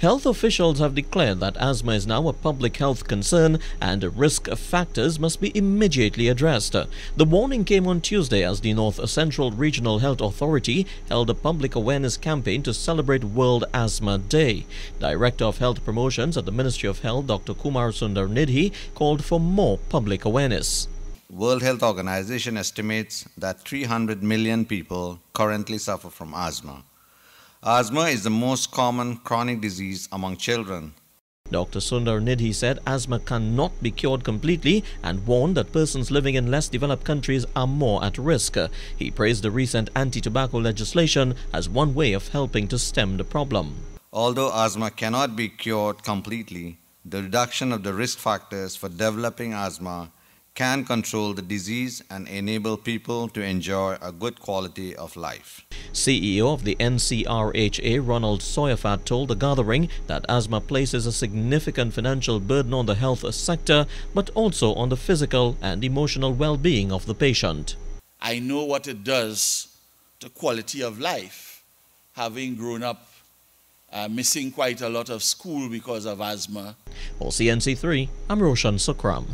Health officials have declared that asthma is now a public health concern and risk factors must be immediately addressed. The warning came on Tuesday as the North Central Regional Health Authority held a public awareness campaign to celebrate World Asthma Day. Director of Health Promotions at the Ministry of Health, Dr. Kumar Sundar Nidhi, called for more public awareness. World Health Organization estimates that 300 million people currently suffer from asthma. Asthma is the most common chronic disease among children. Dr. Sundar Nidhi said asthma cannot be cured completely and warned that persons living in less developed countries are more at risk. He praised the recent anti-tobacco legislation as one way of helping to stem the problem. Although asthma cannot be cured completely, the reduction of the risk factors for developing asthma can control the disease and enable people to enjoy a good quality of life. CEO of the NCRHA, Ronald Tsoi-a-Fatt, told the gathering that asthma places a significant financial burden on the health sector, but also on the physical and emotional well-being of the patient. I know what it does to quality of life, having grown up uh, missing quite a lot of school because of asthma. For CNC3, I'm Roshan Sukram.